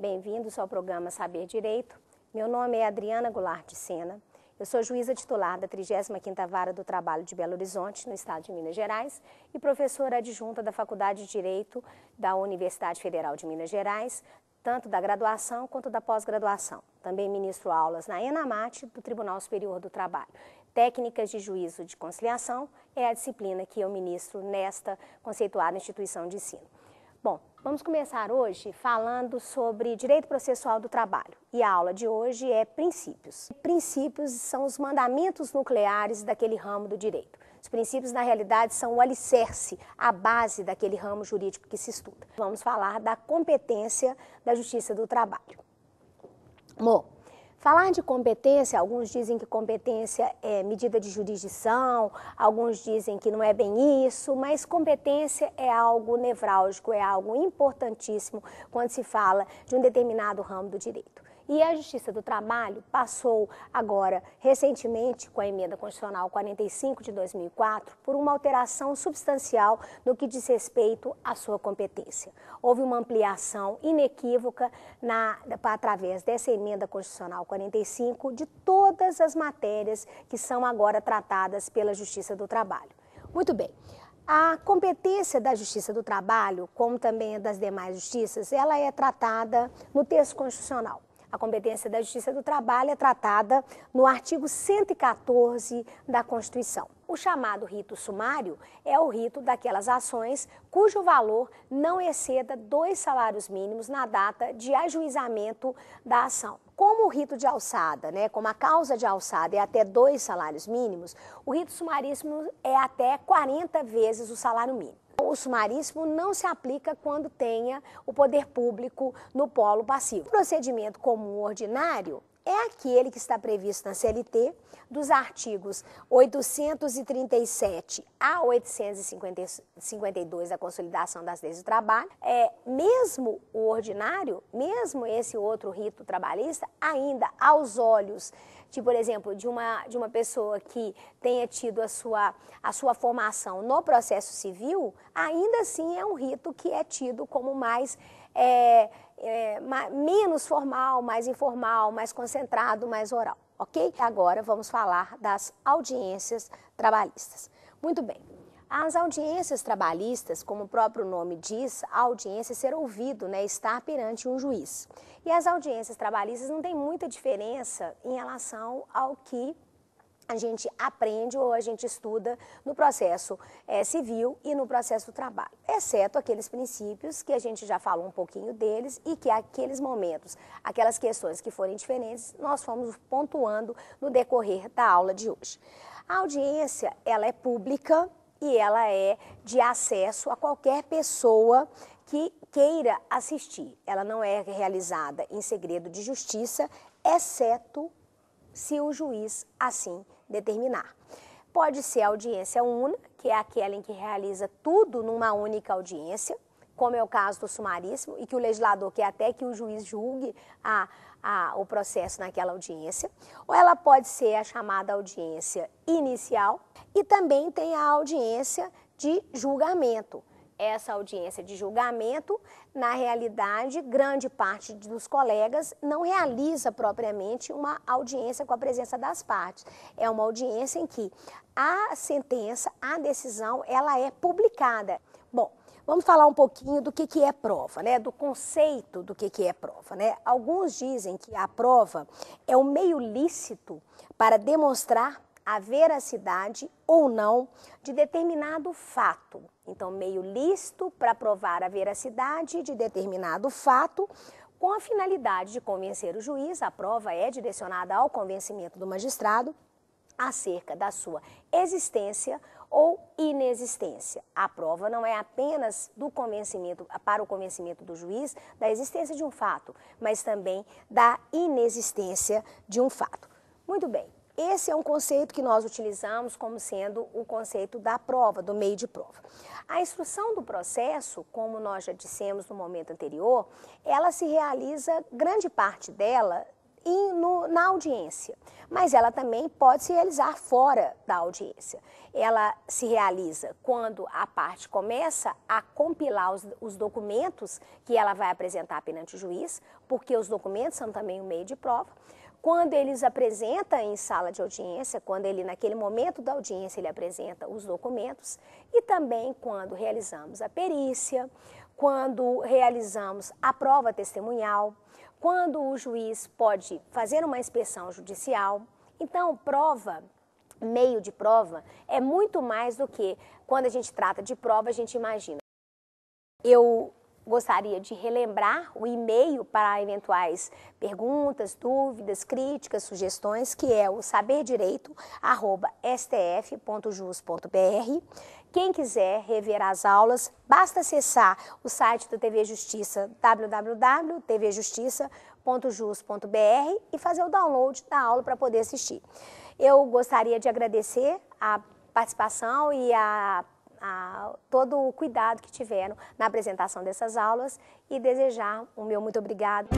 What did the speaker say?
bem-vindos ao programa Saber Direito. Meu nome é Adriana Goulart de Sena. Eu sou juíza titular da 35ª Vara do Trabalho de Belo Horizonte, no estado de Minas Gerais, e professora adjunta da Faculdade de Direito da Universidade Federal de Minas Gerais, tanto da graduação quanto da pós-graduação. Também ministro aulas na ENAMAT, do Tribunal Superior do Trabalho. Técnicas de Juízo de Conciliação é a disciplina que eu ministro nesta conceituada instituição de ensino. Bom, vamos começar hoje falando sobre direito processual do trabalho. E a aula de hoje é princípios. Princípios são os mandamentos nucleares daquele ramo do direito. Os princípios, na realidade, são o alicerce, a base daquele ramo jurídico que se estuda. Vamos falar da competência da justiça do trabalho. Bom, Falar de competência, alguns dizem que competência é medida de jurisdição, alguns dizem que não é bem isso, mas competência é algo nevrálgico, é algo importantíssimo quando se fala de um determinado ramo do direito. E a Justiça do Trabalho passou agora, recentemente, com a emenda constitucional 45 de 2004, por uma alteração substancial no que diz respeito à sua competência. Houve uma ampliação inequívoca na, através dessa emenda constitucional 45 de todas as matérias que são agora tratadas pela Justiça do Trabalho. Muito bem. A competência da Justiça do Trabalho, como também das demais justiças, ela é tratada no texto constitucional. A competência da Justiça do Trabalho é tratada no artigo 114 da Constituição. O chamado rito sumário é o rito daquelas ações cujo valor não exceda dois salários mínimos na data de ajuizamento da ação. Como o rito de alçada, né, como a causa de alçada é até dois salários mínimos, o rito sumaríssimo é até 40 vezes o salário mínimo o sumaríssimo não se aplica quando tenha o poder público no polo passivo. O procedimento comum ordinário é aquele que está previsto na CLT, dos artigos 837 a 852 da Consolidação das Leis do Trabalho. É, mesmo o ordinário, mesmo esse outro rito trabalhista, ainda aos olhos de, por exemplo, de uma, de uma pessoa que tenha tido a sua, a sua formação no processo civil, ainda assim é um rito que é tido como mais. É, é, menos formal, mais informal, mais concentrado, mais oral, ok? Agora vamos falar das audiências trabalhistas. Muito bem. As audiências trabalhistas, como o próprio nome diz, a audiência é ser ouvido, né, estar perante um juiz. E as audiências trabalhistas não tem muita diferença em relação ao que a gente aprende ou a gente estuda no processo é, civil e no processo do trabalho, exceto aqueles princípios que a gente já falou um pouquinho deles e que aqueles momentos, aquelas questões que forem diferentes, nós fomos pontuando no decorrer da aula de hoje. A audiência, ela é pública e ela é de acesso a qualquer pessoa que queira assistir. Ela não é realizada em segredo de justiça, exceto se o juiz assim determinar. Pode ser audiência una, que é aquela em que realiza tudo numa única audiência, como é o caso do sumaríssimo, e que o legislador quer até que o juiz julgue a, a, o processo naquela audiência. Ou ela pode ser a chamada audiência inicial, e também tem a audiência de julgamento, essa audiência de julgamento, na realidade, grande parte dos colegas não realiza propriamente uma audiência com a presença das partes. É uma audiência em que a sentença, a decisão, ela é publicada. Vamos falar um pouquinho do que, que é prova, né? do conceito do que, que é prova. Né? Alguns dizem que a prova é um meio lícito para demonstrar a veracidade ou não de determinado fato. Então, meio lícito para provar a veracidade de determinado fato, com a finalidade de convencer o juiz, a prova é direcionada ao convencimento do magistrado acerca da sua existência ou inexistência. A prova não é apenas do convencimento para o convencimento do juiz da existência de um fato, mas também da inexistência de um fato. Muito bem. Esse é um conceito que nós utilizamos como sendo o conceito da prova, do meio de prova. A instrução do processo, como nós já dissemos no momento anterior, ela se realiza, grande parte dela, no, na audiência, mas ela também pode se realizar fora da audiência. Ela se realiza quando a parte começa a compilar os, os documentos que ela vai apresentar perante o juiz, porque os documentos são também um meio de prova. Quando eles apresentam em sala de audiência, quando ele, naquele momento da audiência, ele apresenta os documentos, e também quando realizamos a perícia, quando realizamos a prova testemunhal, quando o juiz pode fazer uma inspeção judicial. Então, prova, meio de prova, é muito mais do que quando a gente trata de prova, a gente imagina. Eu gostaria de relembrar o e-mail para eventuais perguntas, dúvidas, críticas, sugestões, que é o saberdireito@stf.jus.br. Quem quiser rever as aulas, basta acessar o site do TV Justiça, www.tvjustiça.jus.br e fazer o download da aula para poder assistir. Eu gostaria de agradecer a participação e a a, todo o cuidado que tiveram na apresentação dessas aulas e desejar o meu muito obrigado.